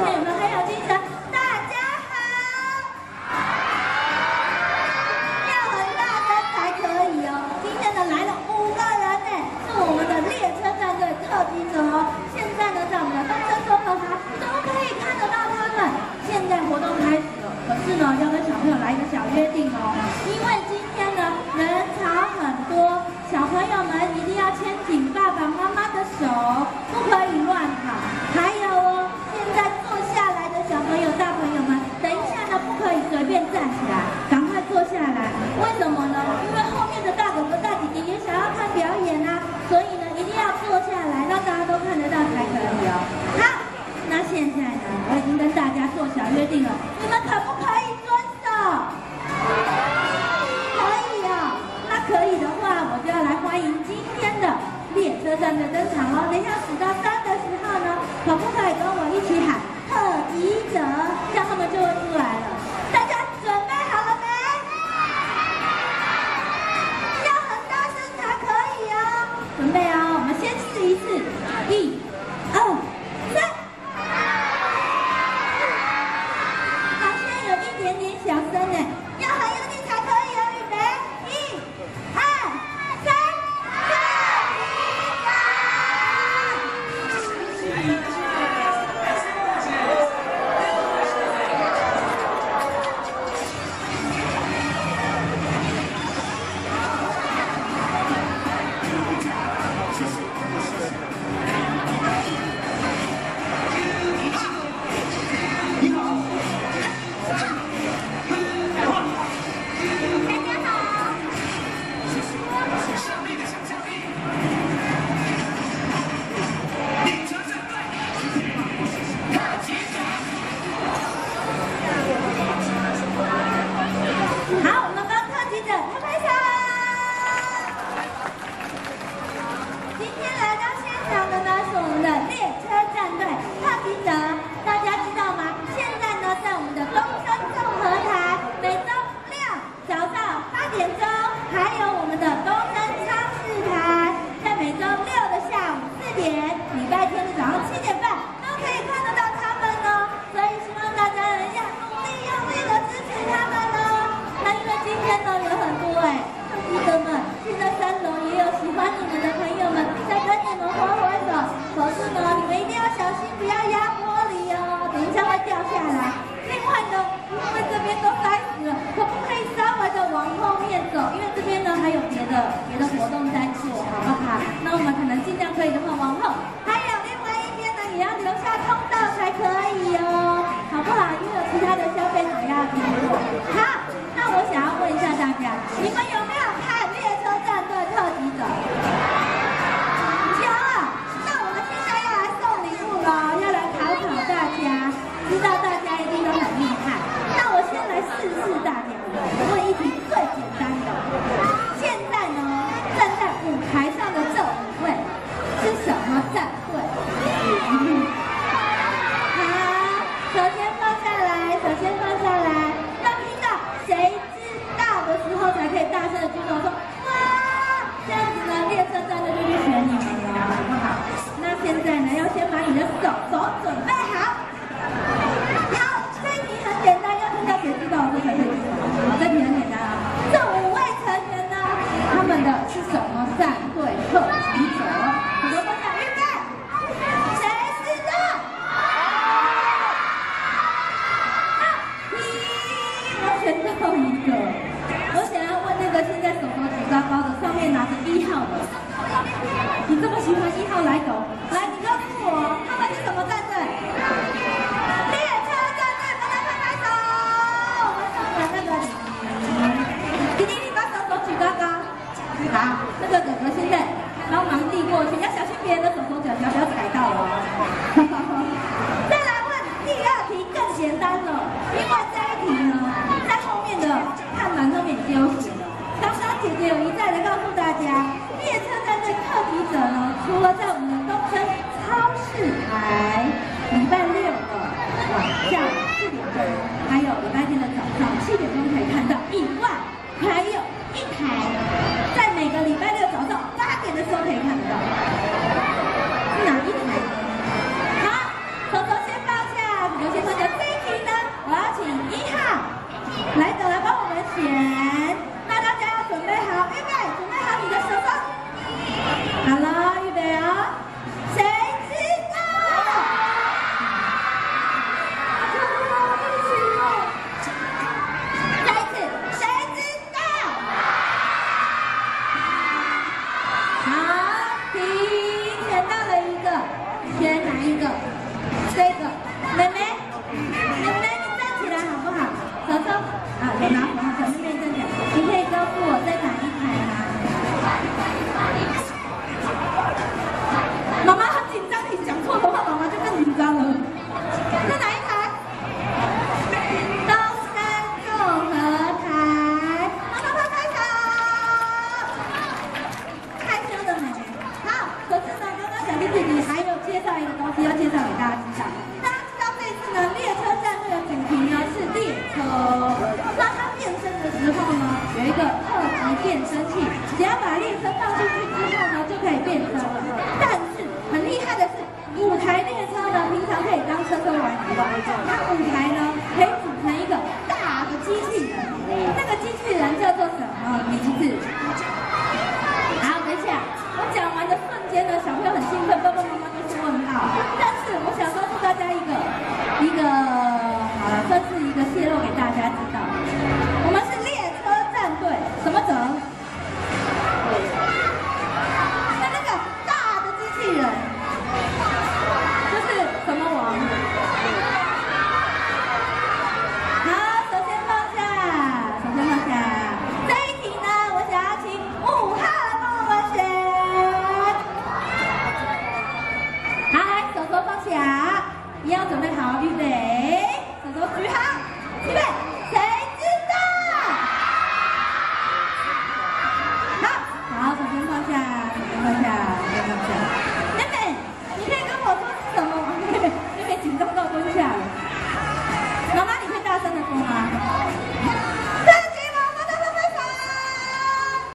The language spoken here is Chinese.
天有没有很有精神？大家好，要很大声才可以哦。今天呢来了五个人呢，是我们的列车战队特级者哦。现在呢在我们的东车综合台都可以看得到他们。现在活动开始了，可是呢要跟小朋友来一个小约定哦，因为今天呢人潮很多，小朋友们一定要牵紧爸爸妈妈的手，不可以乱跑。还有哦，现在坐下来的小朋友、大朋友们，等一下呢不可以随便站起来，赶快坐下来。为什么呢？因为后面的大哥哥、大姐姐也想要看表演啊，所以呢一定要坐下来，让大家都看得到才可以哦。好，那现在呢，我已经跟大家做小约定了，你们可不可以遵守？可以哦。那可以的话，我就要来欢迎今天的列车站的登场哦。等一下数到三的时候呢，可不可以跟我一起喊特急者？这样他们就会出来了。大家准备好了没？要很大声才可以哦。准备哦，我们4，一。下来。另外呢，因为这边都塞死了，可不可以稍微的往后面走？因为这边呢还有别的别的活动在做，好不好？那我们可能尽量可以的话往后。还有另外一边呢，也要留下通道好，那个哥哥现在帮忙递过去，要小心别人的手手脚脚不要踩到哦。再来问第二题，更简单了，因为这一题呢，在后面的看板上面已经有写了。刚刚姐姐有一再的告诉大家，列车站队特级者呢，除了在我们的东升超市台，礼拜六的晚上四点钟，还有礼拜天的早上七点钟可以看到以外，钱。那大家要准备好，预备，准备好你的手上。好了。变身器只要把列车放进去之后呢就可以变车了但是很厉害的是五台列车呢平常可以当车车玩那舞台